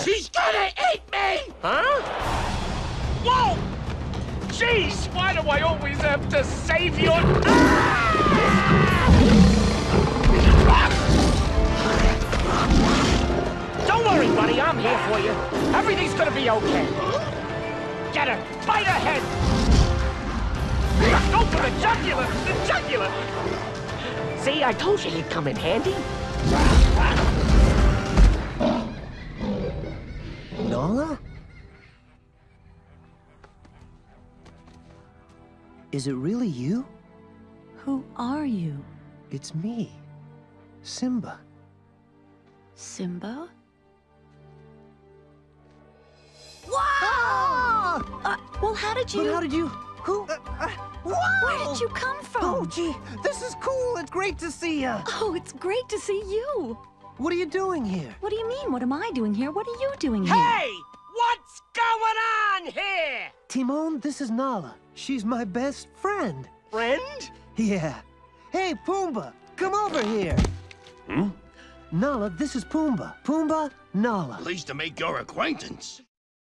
She's gonna eat me! Huh? Whoa! Jeez, why do I always have to save your... Don't worry, buddy, I'm here for you. Everything's gonna be okay. Get her! Bite her head! Go for the jugular! The jugular! See, I told you he'd come in handy. Is it really you? Who are you? It's me, Simba. Simba? Ah! Uh, well, how did you... But how did you? Who? Wow! Where did you come from? Oh, gee, this is cool. It's great to see you. Oh, it's great to see you. What are you doing here? What do you mean? What am I doing here? What are you doing here? Hey! What's going on here? Timon, this is Nala. She's my best friend. Friend? Yeah. Hey, Pumbaa, come over here. Hmm? Nala, this is Pumbaa. Pumbaa, Nala. Pleased to make your acquaintance.